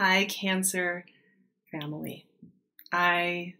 Hi, Cancer family. I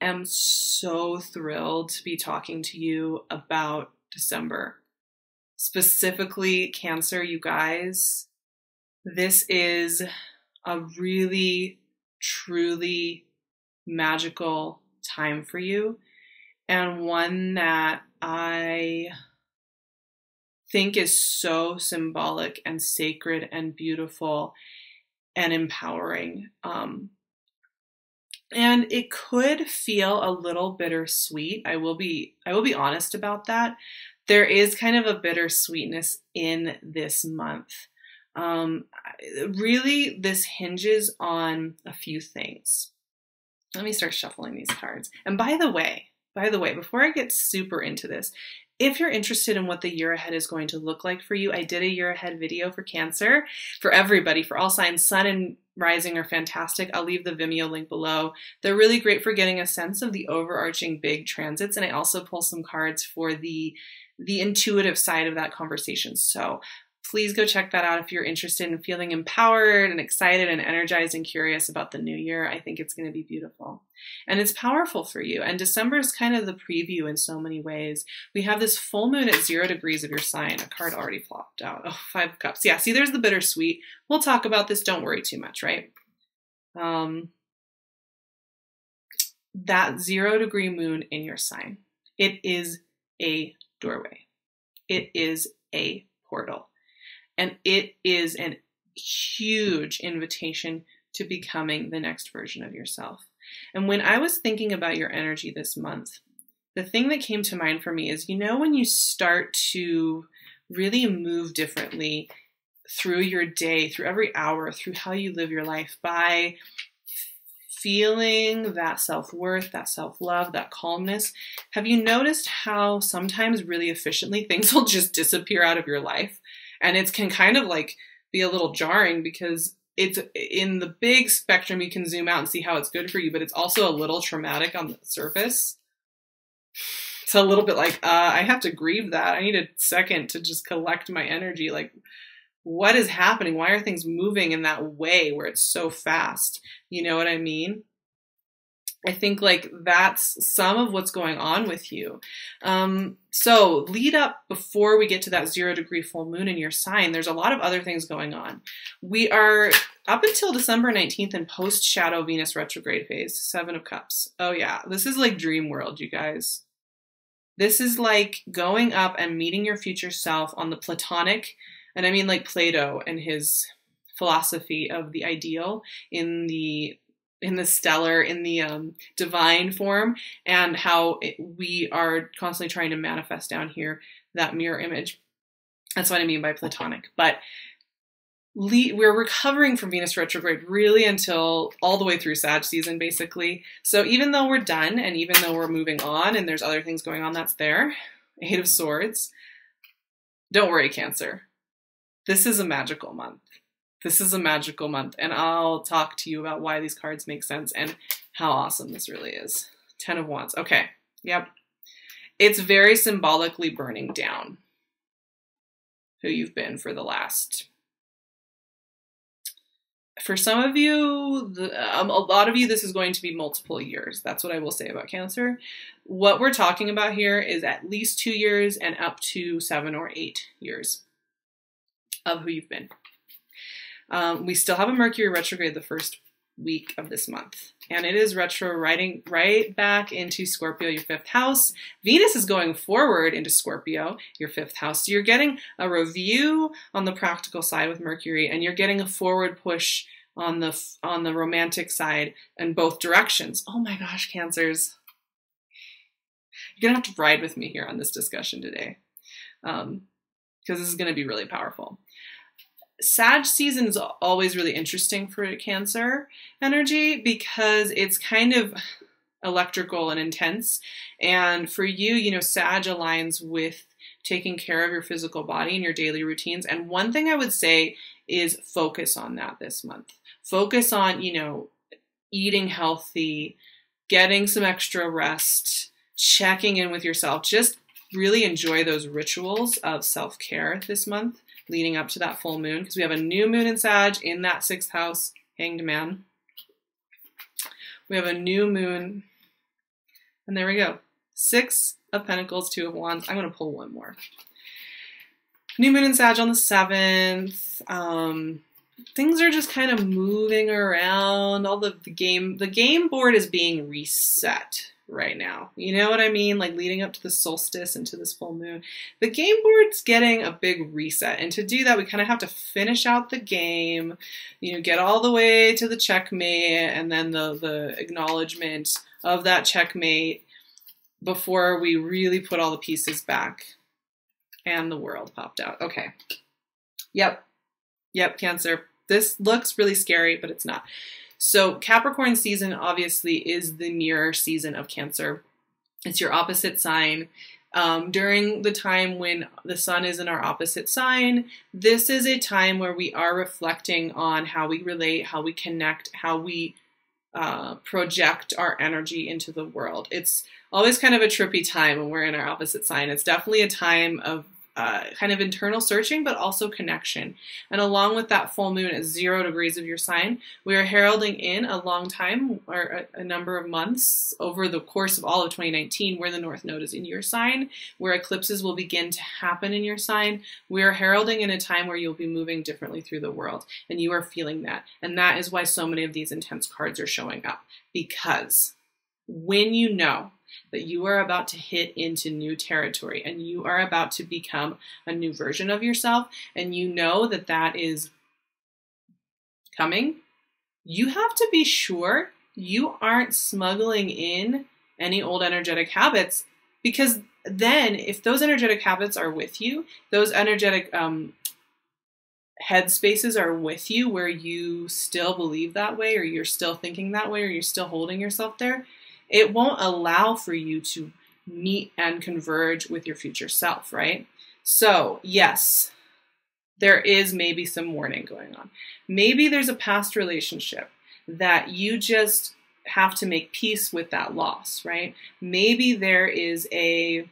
am so thrilled to be talking to you about December. Specifically, Cancer, you guys. This is a really, truly magical time for you, and one that I think is so symbolic and sacred and beautiful and empowering. Um, and it could feel a little bittersweet. I will be I will be honest about that. There is kind of a bittersweetness in this month. Um, really, this hinges on a few things. Let me start shuffling these cards. And by the way, by the way, before I get super into this, if you're interested in what the year ahead is going to look like for you, I did a year ahead video for Cancer for everybody, for all signs. Sun and Rising are fantastic. I'll leave the Vimeo link below. They're really great for getting a sense of the overarching big transits, and I also pull some cards for the the intuitive side of that conversation. So please go check that out if you're interested in feeling empowered and excited and energized and curious about the new year. I think it's going to be beautiful. And it's powerful for you. And December is kind of the preview in so many ways. We have this full moon at zero degrees of your sign. A card already flopped out. Oh, five cups. Yeah, see, there's the bittersweet. We'll talk about this. Don't worry too much, right? Um, that zero degree moon in your sign. It is a doorway. It is a portal. And it is an huge invitation to becoming the next version of yourself. And when I was thinking about your energy this month, the thing that came to mind for me is you know, when you start to really move differently through your day, through every hour, through how you live your life by feeling that self worth, that self love, that calmness. Have you noticed how sometimes really efficiently things will just disappear out of your life? And it can kind of like be a little jarring because it's in the big spectrum you can zoom out and see how it's good for you but it's also a little traumatic on the surface. It's a little bit like uh, i have to grieve that. I need a second to just collect my energy. Like what is happening? Why are things moving in that way where it's so fast? You know what i mean I think like that's some of what's going on with you. Um, so lead up before we get to that zero degree full moon in your sign. There's a lot of other things going on. We are up until December 19th in post shadow Venus retrograde phase, seven of cups. Oh yeah, this is like dream world, you guys. This is like going up and meeting your future self on the platonic, and I mean like Plato and his philosophy of the ideal in the in the stellar, in the um, divine form, and how it, we are constantly trying to manifest down here that mirror image. That's what I mean by platonic. But we're recovering from Venus retrograde really until all the way through Sag season, basically. So even though we're done and even though we're moving on and there's other things going on that's there, Eight of Swords, don't worry, Cancer. This is a magical month. This is a magical month, and I'll talk to you about why these cards make sense and how awesome this really is. Ten of Wands. Okay, yep. It's very symbolically burning down who you've been for the last for some of you, the, um, a lot of you, this is going to be multiple years. That's what I will say about Cancer. What we're talking about here is at least two years and up to seven or eight years of who you've been. Um, we still have a Mercury retrograde the first week of this month. And it is retrograding right back into Scorpio, your fifth house. Venus is going forward into Scorpio, your fifth house. So you're getting a review on the practical side with Mercury, and you're getting a forward push on the on the romantic side in both directions. Oh my gosh, cancers. You're gonna have to ride with me here on this discussion today. Um, because this is going to be really powerful. Sag season is always really interesting for Cancer energy because it's kind of electrical and intense. And for you, you know, Sag aligns with taking care of your physical body and your daily routines. And one thing I would say is focus on that this month. Focus on, you know, eating healthy, getting some extra rest, checking in with yourself. Just really enjoy those rituals of self care this month leading up to that full moon because we have a new moon in Sag in that sixth house, hanged man. We have a new moon, and there we go. Six of Pentacles, Two of Wands. I'm going to pull one more. New moon in Sag on the 7th. Um, things are just kind of moving around. All the, the game, the game board is being reset right now. You know what I mean? Like leading up to the solstice and to this full moon. The game board's getting a big reset. And to do that, we kind of have to finish out the game, you know, get all the way to the checkmate and then the, the acknowledgement of that checkmate before we really put all the pieces back. And the world popped out. Okay. Yep. Yep, Cancer. This looks really scary, but it's not. So, Capricorn season obviously is the mirror season of Cancer. It's your opposite sign. Um, during the time when the sun is in our opposite sign, this is a time where we are reflecting on how we relate, how we connect, how we uh, project our energy into the world. It's always kind of a trippy time when we're in our opposite sign. It's definitely a time of uh, kind of internal searching, but also connection. And along with that full moon at zero degrees of your sign, we are heralding in a long time or a, a, number of months over the course of all of 2019 where the North Node is in your sign, where eclipses will begin to happen in your sign. We are heralding in a time where you'll be moving differently through the world, and you are feeling that. And that is why so many of these intense cards are showing up because when you know that you are about to hit into new territory and you are about to become a new version of yourself and you know that that is coming, you have to be sure you aren't smuggling in any old energetic habits because then if those energetic habits are with you, those energetic um, headspaces are with you where you still believe that way or you're still thinking that way or you're still holding yourself there, it won't allow for you to meet and converge with your future self, right? So, yes, there is maybe some mourning going on. Maybe there's a past relationship that you just have to make peace with that loss, right? Maybe there is a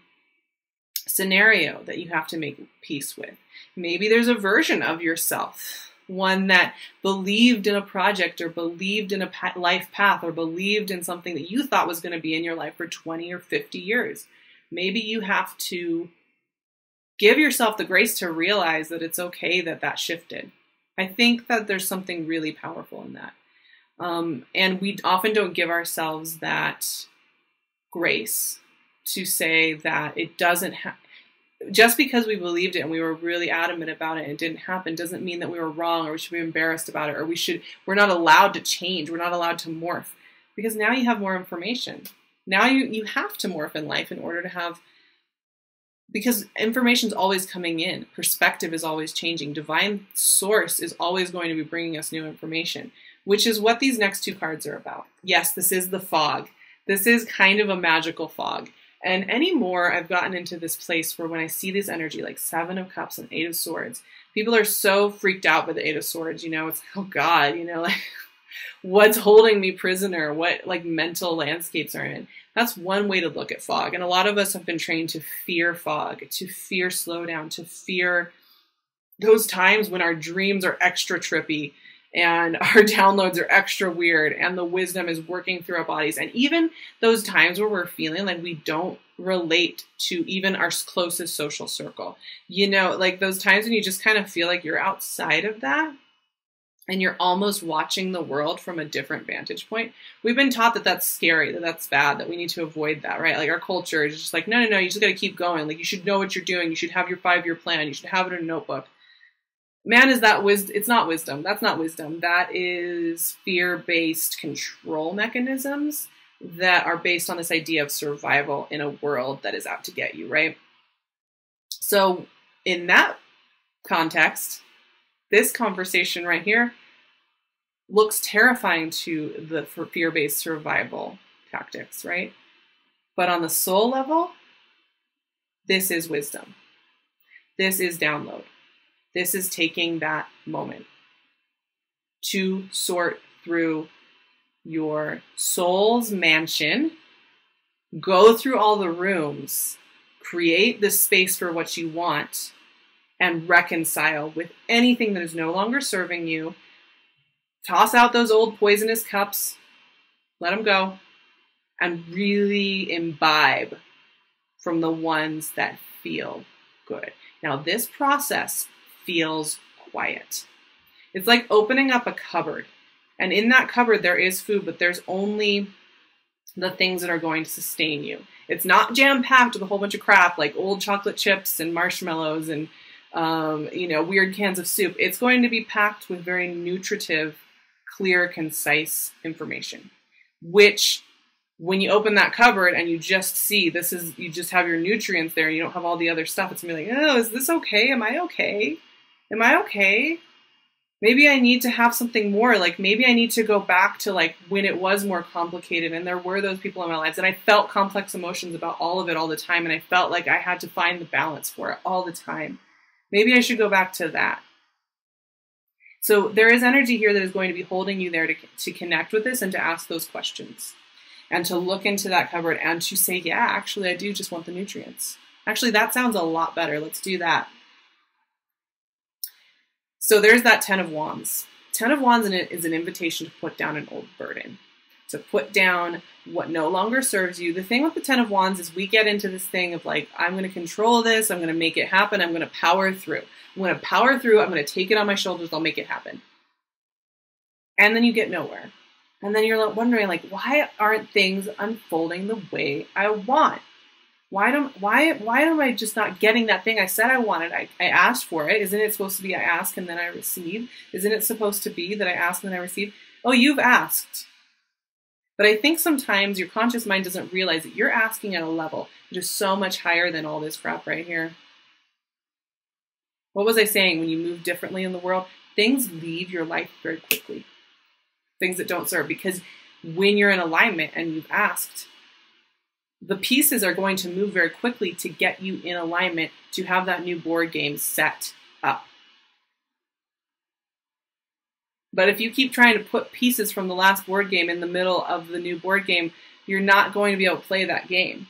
scenario that you have to make peace with. Maybe there's a version of yourself one that believed in a project or believed in a life path or believed in something that you thought was going to be in your life for 20 or 50 years. Maybe you have to give yourself the grace to realize that it's okay that that shifted. I think that there's something really powerful in that. Um, and we often don't give ourselves that grace to say that it doesn't have just because we believed it and we were really adamant about it and it didn't happen doesn't mean that we were wrong or we should be embarrassed about it or we should we're not allowed to change. We're not allowed to morph. Because now you have more information. Now you you have to morph in life in order to have because information is always coming in. Perspective is always changing. Divine source is always going to be bringing us new information which is what these next two cards are about. Yes this is the fog. This is kind of a magical fog and anymore, I've gotten into this place where when I see this energy, like Seven of Cups and Eight of Swords, people are so freaked out by the Eight of Swords. You know, it's oh God, you know, like what's holding me prisoner? What like mental landscapes are in? That's one way to look at fog. And a lot of us have been trained to fear fog, to fear slowdown, to fear those times when our dreams are extra trippy and our downloads are extra weird and the wisdom is working through our bodies. And even those times where we're feeling like we don't relate to even our closest social circle. You know like those times when you just kind of feel like you're outside of that and you're almost watching the world from a different vantage point. We've been taught that that's scary that that's bad that we need to avoid that right? Like our culture is just like no no no you just got to keep going. Like you should know what you're doing. You should have your five year plan. You should have it in a notebook man is that wisdom it's not wisdom. That's not wisdom. That is fear-based control mechanisms that are based on this idea of survival in a world that is out to get you right? So in that context this conversation right here looks terrifying to the fear-based survival tactics right? But on the soul level this is wisdom. This is download this is taking that moment to sort through your soul's mansion, go through all the rooms, create the space for what you want, and reconcile with anything that is no longer serving you. Toss out those old poisonous cups, let them go, and really imbibe from the ones that feel good. Now, this process feels quiet. It's like opening up a cupboard. And in that cupboard, there is food, but there's only the things that are going to sustain you. It's not jam packed with a whole bunch of crap like old chocolate chips and marshmallows and um, you know weird cans of soup. It's going to be packed with very nutritive, clear, concise information, which when you open that cupboard and you just see this is you just have your nutrients there and you don't have all the other stuff, it's gonna be like, oh, is this okay? Am I okay? Am I okay? Maybe I need to have something more. Like maybe I need to go back to like when it was more complicated and there were those people in my lives and I felt complex emotions about all of it all the time and I felt like I had to find the balance for it all the time. Maybe I should go back to that. So there is energy here that is going to be holding you there to, to connect with this and to ask those questions and to look into that cupboard and to say, yeah, actually, I do just want the nutrients. Actually, that sounds a lot better. Let's do that. So there's that Ten of Wands. Ten of Wands is an invitation to put down an old burden, to put down what no longer serves you. The thing with the Ten of Wands is we get into this thing of like, I'm going to control this, I'm going to make it happen, I'm going to power through. I'm going to power through, I'm going to take it on my shoulders, I'll make it happen. And then you get nowhere. And then you're wondering, like, why aren't things unfolding the way I want? Why don't why why am I just not getting that thing I said I wanted? I, I asked for it. Isn't it supposed to be I ask and then I receive? Isn't it supposed to be that I ask and then I receive? Oh, you've asked. But I think sometimes your conscious mind doesn't realize that you're asking at a level that is so much higher than all this crap right here. What was I saying? When you move differently in the world, things leave your life very quickly things that don't serve because when you're in alignment and you've asked, the pieces are going to move very quickly to get you in alignment to have that new board game set up. But if you keep trying to put pieces from the last board game in the middle of the new board game, you're not going to be able to play that game.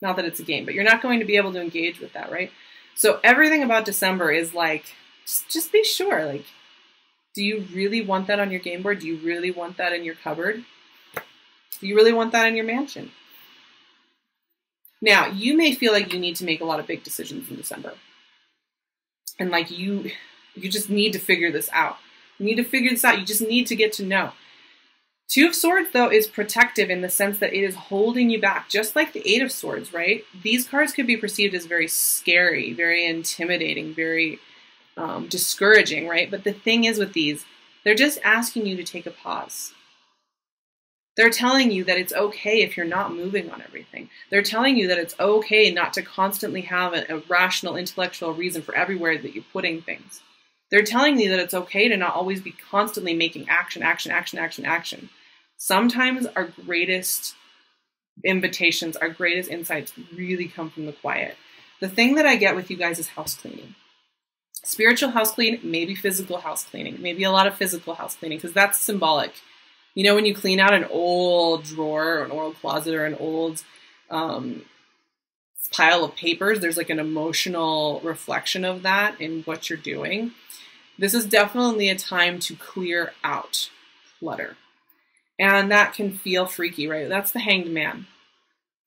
Not that it's a game, but you're not going to be able to engage with that, right? So everything about December is like, just, just be sure, like, do you really want that on your game board? Do you really want that in your cupboard? Do you really want that in your mansion? Now, you may feel like you need to make a lot of big decisions in December. And like you you just need to figure this out. You need to figure this out. You just need to get to know. Two of Swords, though, is protective in the sense that it is holding you back, just like the Eight of Swords, right? These cards could be perceived as very scary, very intimidating, very um, discouraging, right? But the thing is with these, they're just asking you to take a pause. They're telling you that it's okay if you're not moving on everything. They're telling you that it's okay not to constantly have a, a rational, intellectual reason for everywhere that you're putting things. They're telling you that it's okay to not always be constantly making action, action, action, action, action. Sometimes our greatest invitations, our greatest insights really come from the quiet. The thing that I get with you guys is house cleaning spiritual house clean, maybe physical house cleaning, maybe a lot of physical house cleaning, because that's symbolic. You know, when you clean out an old drawer or an old closet or an old um, pile of papers, there's like an emotional reflection of that in what you're doing. This is definitely a time to clear out clutter. And that can feel freaky, right? That's the hanged man.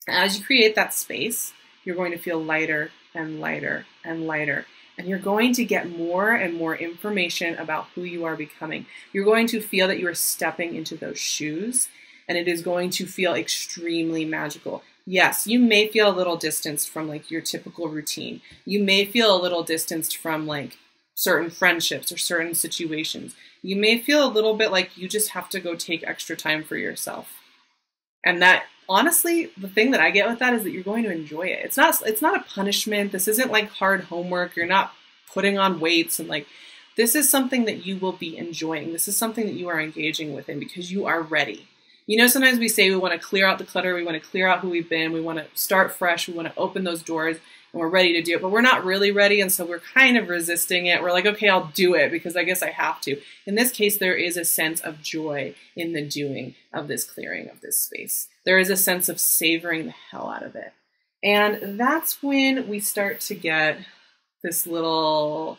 As you create that space, you're going to feel lighter and lighter and lighter and you're going to get more and more information about who you are becoming. You're going to feel that you are stepping into those shoes, and it is going to feel extremely magical. Yes, you may feel a little distanced from like your typical routine. You may feel a little distanced from like certain friendships or certain situations. You may feel a little bit like you just have to go take extra time for yourself. And that honestly, the thing that I get with that is that you're going to enjoy it. It's not it's not a punishment. This isn't like hard homework. You're not putting on weights and like this is something that you will be enjoying. This is something that you are engaging with in because you are ready. You know, sometimes we say we want to clear out the clutter, we want to clear out who we've been, we want to start fresh, we want to open those doors, and we're ready to do it, but we're not really ready, and so we're kind of resisting it. We're like, okay, I'll do it because I guess I have to. In this case, there is a sense of joy in the doing of this clearing of this space there is a sense of savoring the hell out of it. And that's when we start to get this little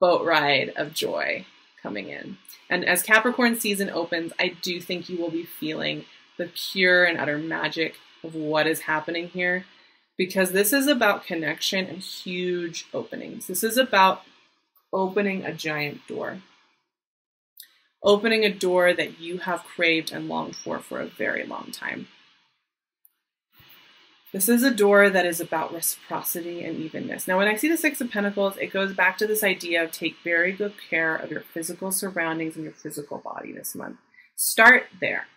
boat ride of joy coming in. And as Capricorn season opens, I do think you will be feeling the pure and utter magic of what is happening here because this is about connection and huge openings. This is about opening a giant door. Opening a door that you have craved and longed for for a very long time. This is a door that is about reciprocity and evenness. Now, when I see the Six of Pentacles, it goes back to this idea of take very good care of your physical surroundings and your physical body this month. Start there.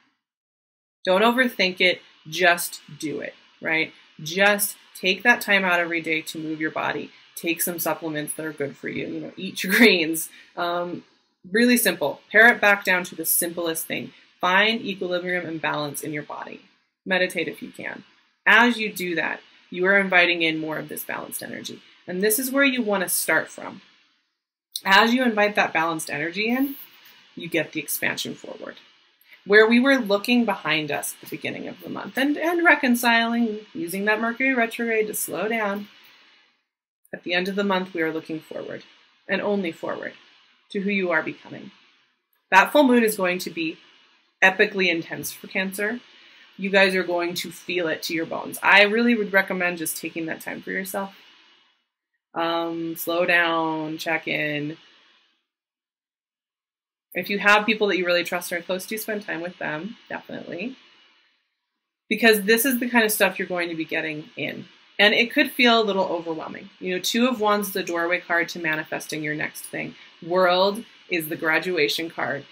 Don't overthink it, just do it, right? Just take that time out every day to move your body. Take some supplements that are good for you. You know, eat your greens. Um, really simple. Pare it back down to the simplest thing. Find equilibrium and balance in your body. Meditate if you can. As you do that, you are inviting in more of this balanced energy. And this is where you want to start from. As you invite that balanced energy in, you get the expansion forward. Where we were looking behind us at the beginning of the month and, and reconciling, using that Mercury retrograde to slow down, at the end of the month, we are looking forward and only forward to who you are becoming. That full moon is going to be epically intense for Cancer you guys are going to feel it to your bones. I really would recommend just taking that time for yourself. Um, slow down, check in. If you have people that you really trust and are close to, spend time with them, definitely. Because this is the kind of stuff you're going to be getting in. And it could feel a little overwhelming. You know, Two of Wands is the doorway card to manifesting your next thing. World is the graduation card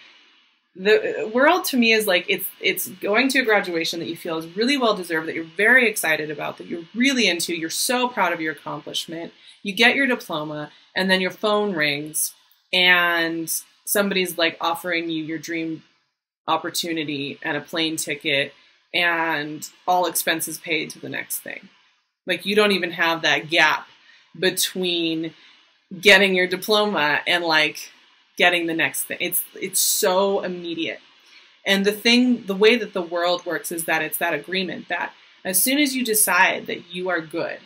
the uh, world to me is like it's it's going to a graduation that you feel is really well deserved that you're very excited about that you're really into you're so proud of your accomplishment you get your diploma and then your phone rings and somebody's like offering you your dream opportunity and a plane ticket and all expenses paid to the next thing like you don't even have that gap between getting your diploma and like getting the next thing. It's it's so immediate. And the thing, the way that the world works is that it's that agreement that as soon as you decide that you are good,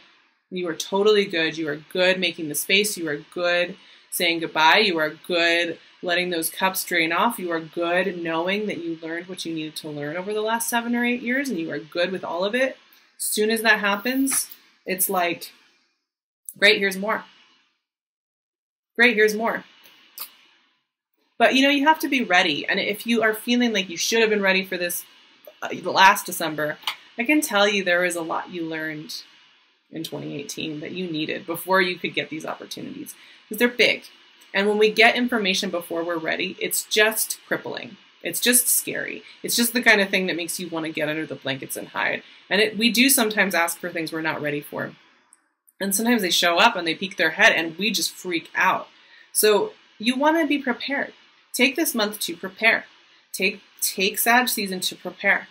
you are totally good, you are good making the space, you are good saying goodbye, you are good letting those cups drain off, you are good knowing that you learned what you needed to learn over the last seven or eight years, and you are good with all of it. As soon as that happens, it's like, great, here's more. Great, here's more. But you know, you have to be ready. And if you are feeling like you should have been ready for this uh, last December, I can tell you there was a lot you learned in 2018 that you needed before you could get these opportunities because they're big. And when we get information before we're ready, it's just crippling. It's just scary. It's just the kind of thing that makes you want to get under the blankets and hide. And it, we do sometimes ask for things we're not ready for. And sometimes they show up and they peek their head and we just freak out. So you want to be prepared. Take this month to prepare. Take take Sag season to prepare.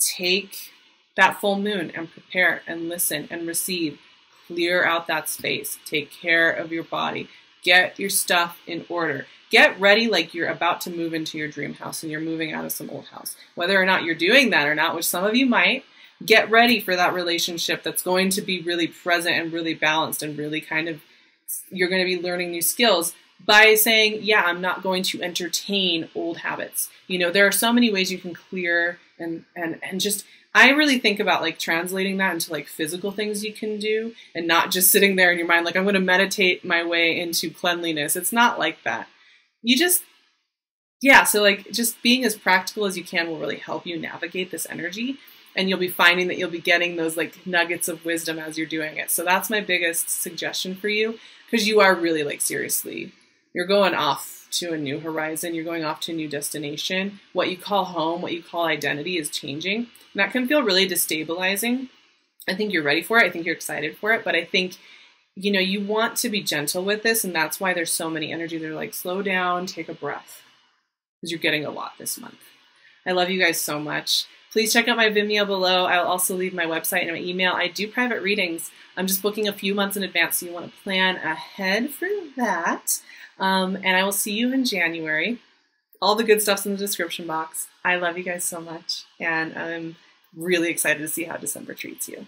Take that full moon and prepare and listen and receive. Clear out that space. Take care of your body. Get your stuff in order. Get ready like you're about to move into your dream house and you're moving out of some old house. Whether or not you're doing that or not, which some of you might, get ready for that relationship that's going to be really present and really balanced and really kind of you're going to be learning new skills by saying, yeah, I'm not going to entertain old habits. You know, there are so many ways you can clear and and and just I really think about like translating that into like physical things you can do and not just sitting there in your mind like I'm going to meditate my way into cleanliness. It's not like that. You just yeah, so like just being as practical as you can will really help you navigate this energy and you'll be finding that you'll be getting those like nuggets of wisdom as you're doing it. So that's my biggest suggestion for you because you are really like seriously you're going off to a new horizon, you're going off to a new destination. What you call home, what you call identity is changing. And that can feel really destabilizing. I think you're ready for it. I think you're excited for it. But I think, you know, you want to be gentle with this. And that's why there's so many energy. They're like, slow down, take a breath. Because you're getting a lot this month. I love you guys so much. Please check out my Vimeo below. I'll also leave my website and my email. I do private readings. I'm just booking a few months in advance, so you want to plan ahead for that. Um, and I will see you in January. All the good stuff's in the description box. I love you guys so much, and I'm really excited to see how December treats you.